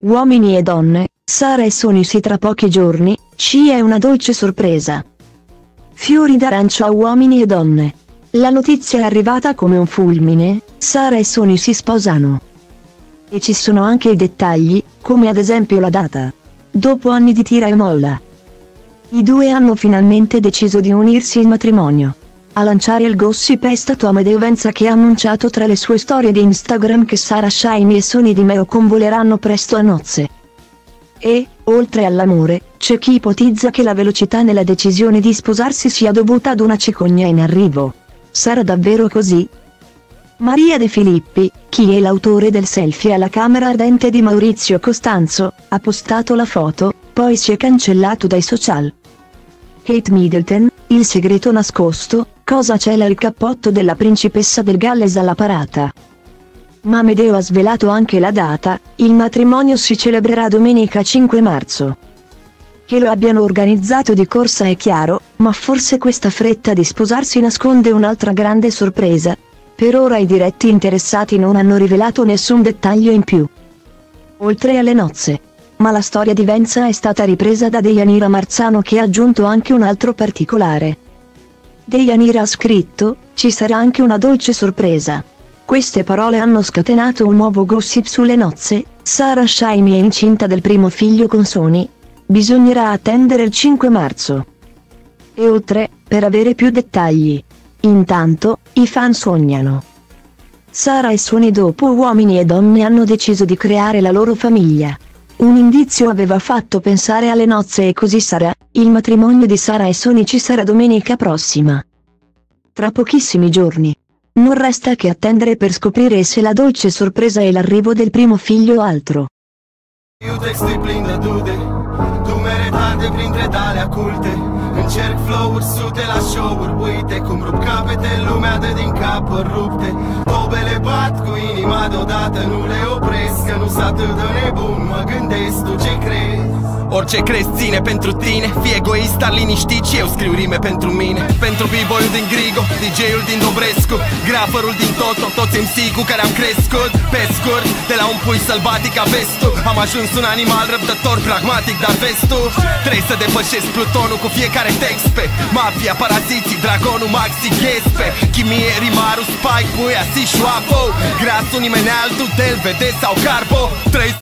Uomini e donne, Sara e Sonisi tra pochi giorni, ci è una dolce sorpresa. Fiori d'arancio a uomini e donne. La notizia è arrivata come un fulmine, Sara e Sony si sposano. E ci sono anche i dettagli, come ad esempio la data. Dopo anni di tira e molla. I due hanno finalmente deciso di unirsi in matrimonio. A lanciare il gossip è stato Amedeo Venza che ha annunciato tra le sue storie di Instagram che Sara Shiny e Sony Di Meo convoleranno presto a nozze. E, oltre all'amore, c'è chi ipotizza che la velocità nella decisione di sposarsi sia dovuta ad una cicogna in arrivo. Sarà davvero così? Maria De Filippi, chi è l'autore del selfie alla camera ardente di Maurizio Costanzo, ha postato la foto, poi si è cancellato dai social. Kate Middleton, il segreto nascosto, cosa cela il cappotto della principessa del Galles alla parata. Ma Amedeo ha svelato anche la data, il matrimonio si celebrerà domenica 5 marzo. Che lo abbiano organizzato di corsa è chiaro, ma forse questa fretta di sposarsi nasconde un'altra grande sorpresa. Per ora i diretti interessati non hanno rivelato nessun dettaglio in più. Oltre alle nozze. Ma la storia di Venza è stata ripresa da Deianira Marzano che ha aggiunto anche un altro particolare. Deianira ha scritto, ci sarà anche una dolce sorpresa. Queste parole hanno scatenato un nuovo gossip sulle nozze, Sara Shaimi è incinta del primo figlio con Sony. Bisognerà attendere il 5 marzo. E oltre, per avere più dettagli. Intanto, i fan sognano. Sara e Sony dopo Uomini e Donne hanno deciso di creare la loro famiglia. Un indizio aveva fatto pensare alle nozze e così sarà, il matrimonio di Sara e Sony ci sarà domenica prossima. Tra pochissimi giorni. Non resta che attendere per scoprire se la dolce sorpresa è l'arrivo del primo figlio o altro. textui plin de dude Tu meretate printre tale aculte Încerc flow-uri sute la show-uri. Uite cum rup capete lumea de din capăt rupte. Tobele bat cu inima deodată Nu le opresc că nu s atât de nebun. Mă gândesc tu ce crezi? Orice crezi ține pentru tine. Fii egoist, dar liniștit și eu scriu rime pentru mine. Pentru b-boy din Grigo, DJ-ul din Dobrescu Graferul din Toto, toți MC cu care am crescut Pe scurt, de la un pui sălbatic a vestul Am ajuns un animal răbdător, pragmatic, dar vezi tu? Trebuie să depășesc plutonul cu fiecare text pe Mafia, paraziții, dragonul, maxi, ghespe Chimie, rimarul, spike, puia, si, șoapo Grasul, nimeni altul, del, vede sau carbo Trei